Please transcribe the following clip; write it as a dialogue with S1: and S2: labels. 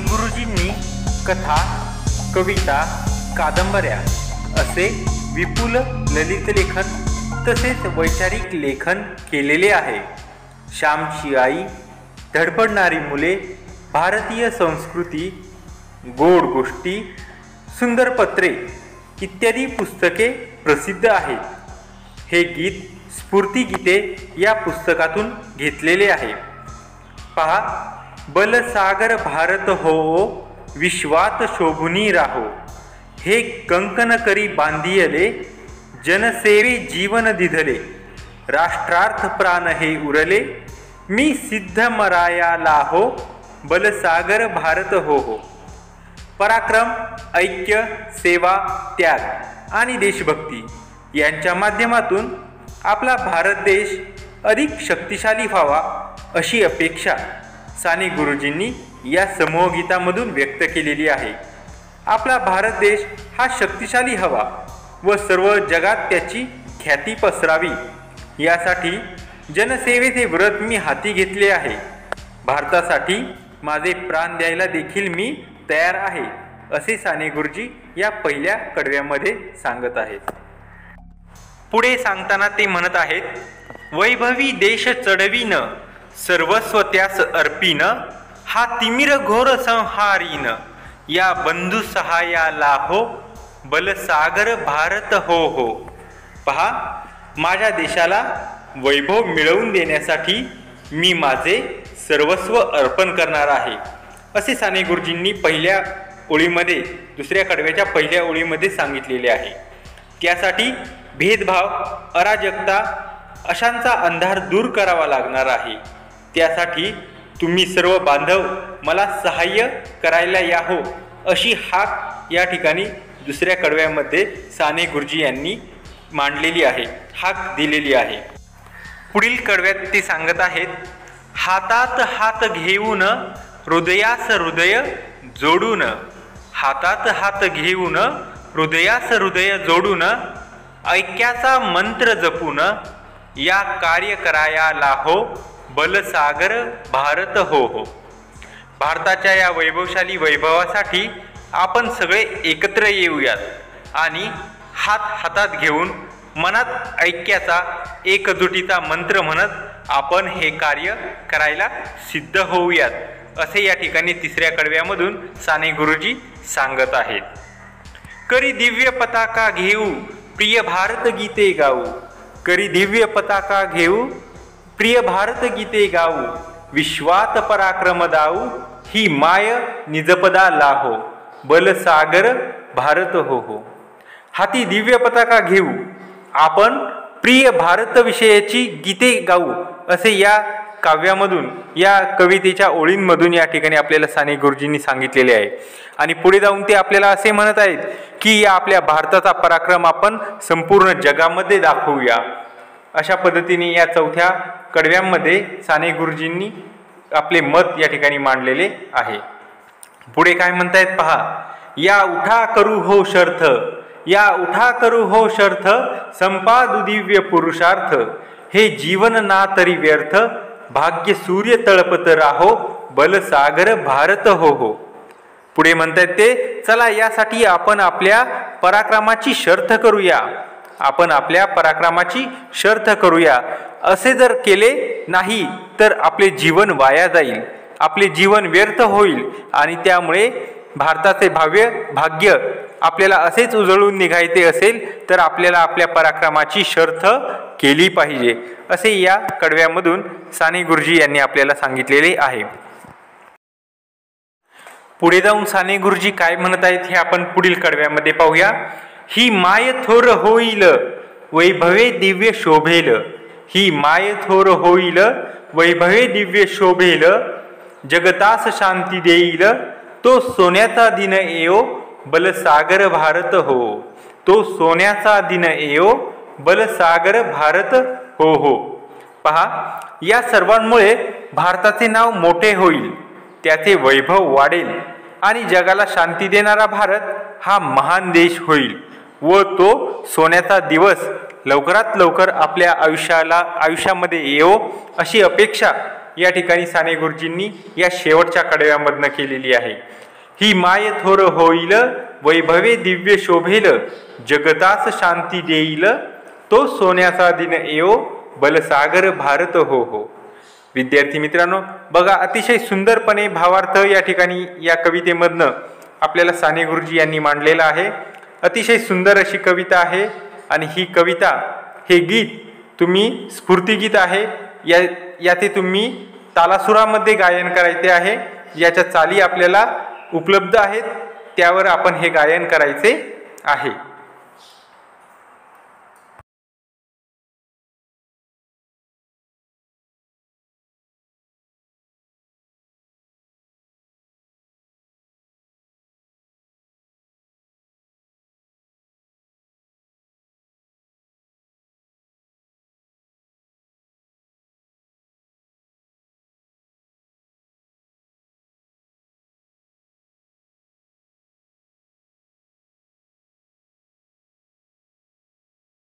S1: गुरुजींनी कथा कविता कादंबऱ्या असे विपुल ललित लेखन तसेच वैचारिक लेखन केलेले आहे. श्यामची आई धडपडणारी मुले भारतीय संस्कृती गोड गोष्टी सुंदर पत्रे इत्यादी पुस्तके प्रसिद्ध आहेत. हे गीत स्फूर्तिगीते या पुस्तकातून घेतलेले आहे. पहा बलसागर भारत हो विश्वात शोभुनी राहो. हे कंकन करी बांधियले जनसेवे जीवन दिधले. राष्ट्रार्थ प्राण हे उरले मी सिद्ध मराया लाहो बलसागर भारत हो हो. पराक्रम ऐक्य सेवा त्याग आणि देशभक्ती यांच्या माध्यमातून आपला भारत देश अधिक शक्तिशाली व्हावा अशी अपेक्षा साने गुरुजींनी या समूहगीतामधून व्यक्त केलेली आहे. आपला भारत देश हा शक्तिशाली हवा व सर्व जगात त्याची ख्याती पसरावी. यासाठी जनसेवेचे व्रत मी हाती घेतले आहे. भारतासाठी माझे प्राण द्यायला देखील मी तयार आहे असे साने गुरुजी या पहिल्या कडव्यामध्ये सांगत आहेत. पुढे सांगताना ते म्हणत आहेत वैभवी देश चढवीन सर्वस्व त्यास अर्पिन हा तिमिर घोर संहारीन. या बंधू सहायाला हो बलसागर भारत हो हो. पहा माझ्या देशाला वैभव मिळवून देण्यासाठी मी माझे सर्वस्व अर्पण करणार आहे. असे साने गुरुजींनी पहिल्या ओळीमध्ये दुसऱ्या कडव्याच्या पहिल्या ओळीमध्ये सांगितलेले आहे. त्यासाठी भेदभाव अराजकता अशांचा अंधार दूर करावा लागणार आहे. त्यासाठी तुम्ही सर्व बांधव मला सहाय्य करायला या हो अशी हाक या ठिकाणी दुसऱ्या कडव्यामध्ये साने गुरुजी यांनी मांडलेली आहे हाक दिलेली आहे. पुढील कडव्यात ते सांगत आहेत हातात हात घेऊन हृदयास हृदय जोडून हातात हात घेऊन हृदयास हृदय जोडून ऐक्याचा मंत्र जपून या कार्य करायला हो बलसागर भारत हो हो. भारताच्या या वैभवशाली वैभवासाठी आपण सगळे एकत्र येऊयात आणि हात हातात घेऊन मनात ऐक्याचा एकजुटीचा मंत्र म्हणत आपण हे कार्य करायला सिद्ध होऊयात असे या ठिकाणी तिसऱ्या कडव्यामधून साने गुरुजी सांगत आहेत. करी दिव्य पताका घेऊ प्रिय भारत गीते गाऊ. करी दिव्य पताका घेऊ प्रिय भारत गीते गाऊ विश्वात पराक्रम दाऊ ही माय निजपदा लाहो बलसागर भारत हो हो. हाती दिव्य पताका घेऊ आपण प्रिय भारत विषयाची गीते गाऊ असे या काव्यामधून या कवितेच्या ओळींमधून या ठिकाणी आपल्याला साने गुरुजींनी सांगितलेले आहे. आणि पुढे जाऊन ते आपल्याला असे म्हणत आहेत की या आपल्या भारताचा पराक्रम आपण संपूर्ण जगामध्ये दाखवूया. अशा पद्धतीने या चौथ्या कडव्यांमध्ये साने गुरुजींनी आपले मत या ठिकाणी मांडलेले आहे. पुढे काय म्हणतायत पहा या उठा करू हो शर्थ या उठा करू हो शर्थ संपादु दिव्य पुरुषार्थ हे जीवन ना तरी व्यर्थ भाग्य सूर्य तळपत राहो बलसागर भारत हो हो. पुढे म्हणतायत ते चला यासाठी आपण आपल्या पराक्रमाची शर्थ करूया. आपण आपल्या पराक्रमाची शर्थ करूया. असे जर केले नाही तर आपले जीवन वाया जाईल. आपले जीवन व्यर्थ होईल आणि त्यामुळे भारताचे भाव्य भाग्य आपल्याला असेच उजळून निघायचे असेल तर आपल्याला आपल्या पराक्रमाची शर्थ केली पाहिजे. असे या कडव्यामधून साने गुरुजी यांनी आपल्याला सांगितलेले आहे. पुढे जाऊन साने गुरुजी काय म्हणत आहेत हे आपण पुढील कडव्यामध्ये पाहूया. ही माय थोर होईल वैभवे दिव्य शोभेल. ही माय थोर होईल वैभवे दिव्य शोभेल. जगतास शांती देईल तो सोन्याचा दिन येओ बलसागर भारत हो. तो सोन्याचा दिन येओ बलसागर भारत हो हो. पहा या सर्वांमुळे भारताचे नाव मोठे होईल त्याचे वैभव वाढेल आणि जगाला शांती देणारा भारत हा महान देश होईल. व तो सोन्याचा दिवस लवकरात लवकर आपल्या आयुष्याला आयुष्यामध्ये येवो अशी अपेक्षा या ठिकाणी साने गुरुजींनी या शेवटच्या कडव्यामधनं केलेली आहे. ही माय थोर होईल वैभवे दिव्य शोभेल जगतास शांती देईल तो सोन्याचा दिन येओ बलसागर भारत हो हो. विद्यार्थी मित्रांनो बघा अतिशय सुंदरपणे भावार्थ या ठिकाणी या कवितेमधनं आपल्याला साने गुरुजी यांनी मांडलेला आहे. अतिशय सुंदर अशी कविता आहे आणि ही कविता हे गीत तुम्ही स्फूर्तिगीत आहे. या याचे तुम्ही तालासुरामध्ये गायन करायचे आहे. याच्या चाली आपल्याला उपलब्ध आहेत. त्यावर आपण हे गायन करायचे आहे.